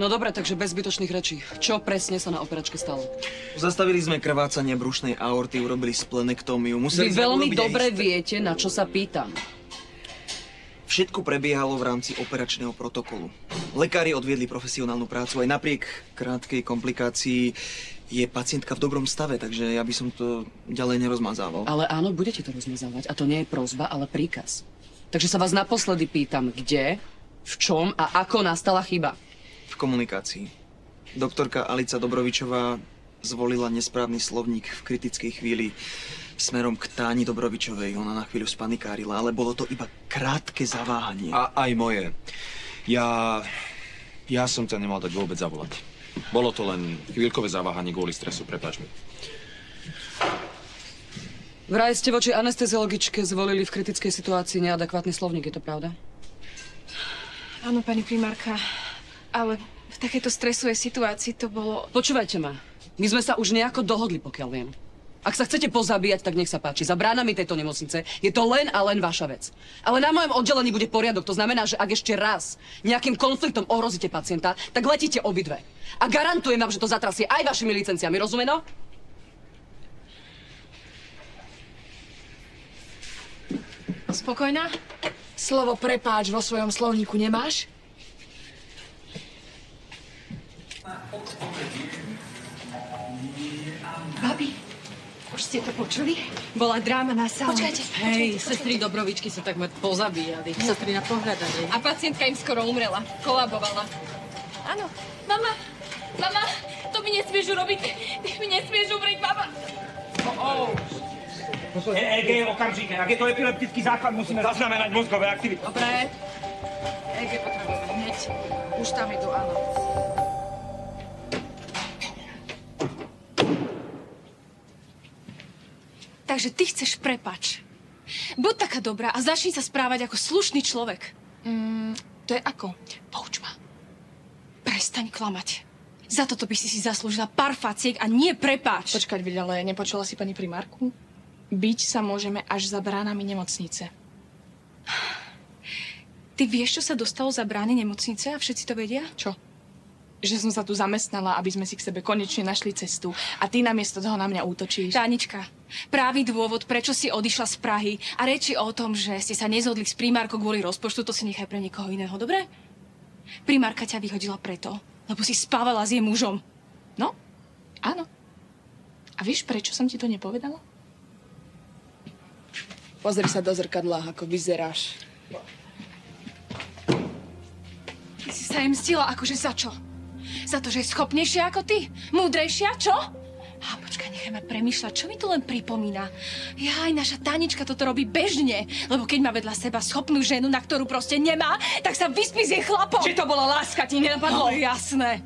No dobre, takže bez zbytočných rečí. Čo presne sa na operačke stalo? Zastavili sme krvácanie brušnej aorty, urobili splenektómiu. Vy Museli sme veľmi dobre viete, na čo sa pýtam. Všetko prebiehalo v rámci operačného protokolu. Lekári odviedli profesionálnu prácu. Aj napriek krátkej komplikácii je pacientka v dobrom stave, takže ja by som to ďalej nerozmazával. Ale áno, budete to rozmazávať. A to nie je prozba, ale príkaz. Takže sa vás naposledy pýtam, kde, v čom a ako nastala chyba. V komunikácii. Doktorka Alica Dobrovičová zvolila nesprávny slovník v kritickej chvíli smerom k Táni Dobrovičovej. Ona na chvíľu spanikárila, ale bolo to iba krátke zaváhanie. A aj moje. Ja... Ja som ťa nemal dať vôbec zavolať. Bolo to len chvíľkové zaváhanie kvôli stresu, prepáč mi. Vraj ste voči anesteziologičke zvolili v kritickej situácii neadekvátny slovník, je to pravda? Áno, pani primárka, ale v takejto stresovej situácii to bolo... Počúvajte ma. My sme sa už nejako dohodli, pokiaľ viem. Ak sa chcete pozabíjať, tak nech sa páči. Za bránami tejto nemocnice je to len a len vaša vec. Ale na mojom oddelení bude poriadok. To znamená, že ak ešte raz nejakým konfliktom ohrozíte pacienta, tak letíte obidve. A garantujem vám, že to zatrasie aj vašimi licenciami. Rozumeno? Spokojná? Slovo prepáč vo svojom slovníku nemáš? Babi, už ste to počuli? Bola dráma na sále. Počkajte. Hej, sestry Dobrovičky sa takmer pozabíjali. Sestry na pohľadanie. A pacientka im skoro umrela. Kolabovala. Áno. Mama, mama, to mi nesmieš urobiť. Ty mi nesmieš umrieť, mama. EEG, okamžite. Ak je to epileptický základ, musíme zaznamenať mozgové aktivity. Dobre. EG potrebujeme hneď. Už tam idú, áno. Takže ty chceš prepač. Buď taká dobrá a začni sa správať ako slušný človek. Mm, to je ako? Pouč ma. Prestaň klamať. Za toto by si si zaslúžila pár faciek a nie prepáč. Počkať, Viď, ale nepočula si pani primárku? Byť sa môžeme až za bránami nemocnice. Ty vieš, čo sa dostalo za brány nemocnice a všetci to vedia? Čo? Že som sa tu zamestnala, aby sme si k sebe konečne našli cestu. A ty namiesto toho na mňa útočíš. Tánička, právý dôvod, prečo si odišla z Prahy a reči o tom, že ste sa nezhodli s primárkou kvôli rozpočtu, to si nechaj pre niekoho iného, dobre? Primárka ťa vyhodila preto, lebo si spávala s jej mužom. No, áno. A vieš, prečo som ti to nepovedala? Pozri sa do zrkadla, ako vyzeráš. Ty si sa im mstila, akože za čo? Za to, že je schopnejšia ako ty? Múdrejšia, čo? A počkaj, nechaj ma premýšľať, čo mi to len pripomína. Ja aj naša Tanička toto robí bežne, lebo keď má vedľa seba schopnú ženu, na ktorú proste nemá, tak sa vyspí s jej chlapom. Či to bola láska, ti nenapadlo? No jasné.